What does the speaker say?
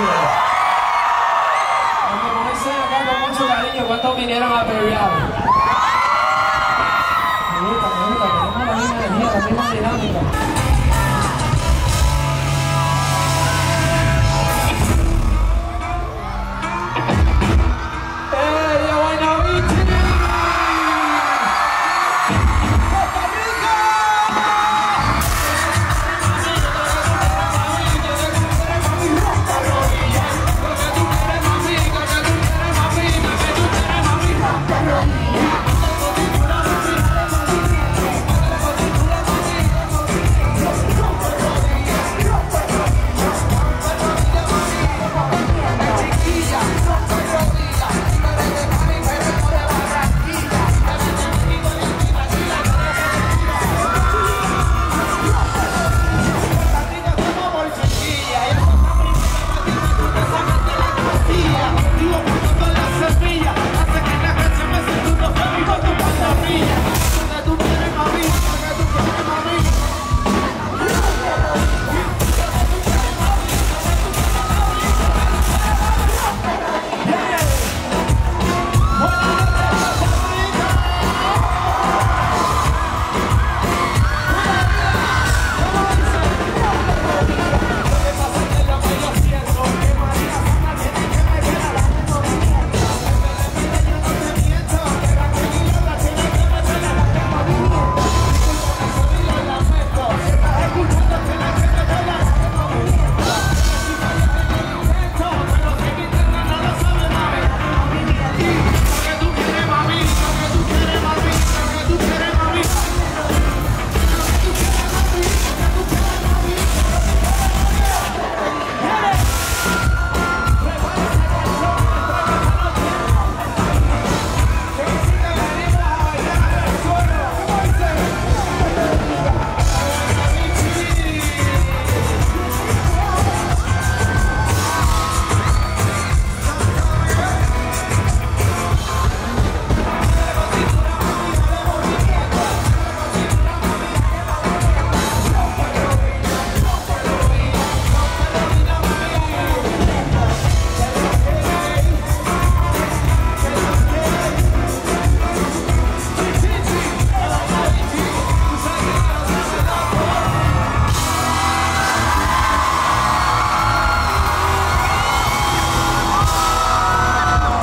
noche. Como dicen acá con mucho cariño, ¿cuántos vinieron a pelear?